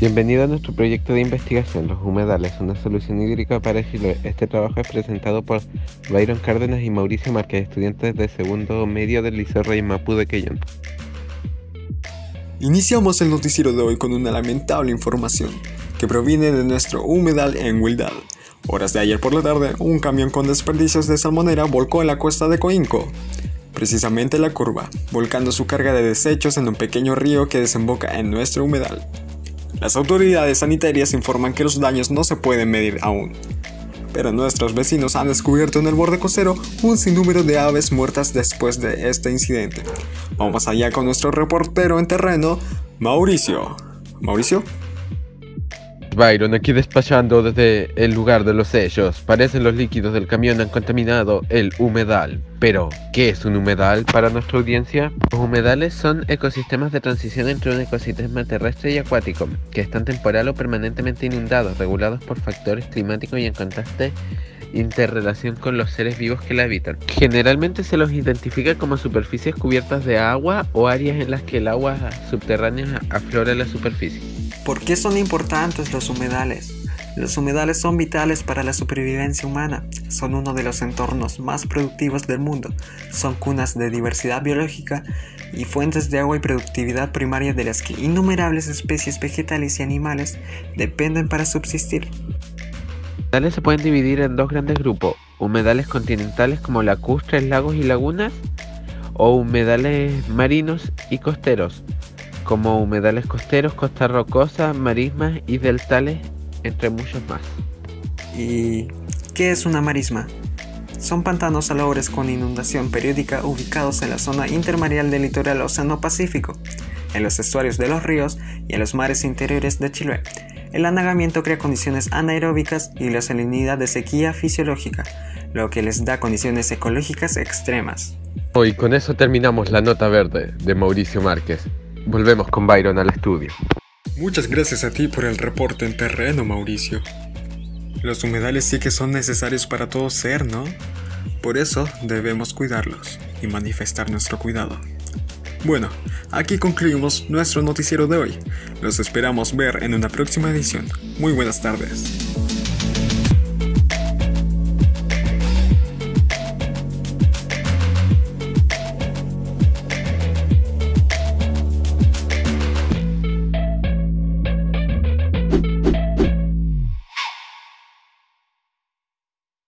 Bienvenido a nuestro proyecto de investigación, Los Humedales, una solución hídrica para Chile. Este trabajo es presentado por Byron Cárdenas y Mauricio Márquez, estudiantes de segundo medio del Liceo Rey Mapu de Quellón. Iniciamos el noticiero de hoy con una lamentable información que proviene de nuestro humedal en Wildal. Horas de ayer por la tarde, un camión con desperdicios de salmonera volcó en la cuesta de Coinco, precisamente la curva, volcando su carga de desechos en un pequeño río que desemboca en nuestro humedal. Las autoridades sanitarias informan que los daños no se pueden medir aún, pero nuestros vecinos han descubierto en el borde costero un sinnúmero de aves muertas después de este incidente. Vamos allá con nuestro reportero en terreno, Mauricio. Mauricio. Byron aquí despachando desde el lugar de los hechos. Parecen los líquidos del camión han contaminado el humedal. Pero, ¿qué es un humedal para nuestra audiencia? Los humedales son ecosistemas de transición entre un ecosistema terrestre y acuático, que están temporal o permanentemente inundados, regulados por factores climáticos y en constante interrelación con los seres vivos que la habitan. Generalmente se los identifica como superficies cubiertas de agua o áreas en las que el agua subterránea aflora la superficie. ¿Por qué son importantes los humedales? Los humedales son vitales para la supervivencia humana, son uno de los entornos más productivos del mundo, son cunas de diversidad biológica y fuentes de agua y productividad primaria de las que innumerables especies vegetales y animales dependen para subsistir. Los humedales se pueden dividir en dos grandes grupos, humedales continentales como lacustres, lagos y lagunas, o humedales marinos y costeros, como humedales costeros, costas rocosas, marismas y deltales, entre muchos más. ¿Y qué es una marisma? Son pantanos salobres con inundación periódica ubicados en la zona intermareal del litoral Océano-Pacífico, en los estuarios de los ríos y en los mares interiores de Chile. El anegamiento crea condiciones anaeróbicas y la salinidad de sequía fisiológica, lo que les da condiciones ecológicas extremas. Hoy con eso terminamos la nota verde de Mauricio Márquez. Volvemos con Byron al estudio. Muchas gracias a ti por el reporte en terreno, Mauricio. Los humedales sí que son necesarios para todo ser, ¿no? Por eso debemos cuidarlos y manifestar nuestro cuidado. Bueno, aquí concluimos nuestro noticiero de hoy. Los esperamos ver en una próxima edición. Muy buenas tardes.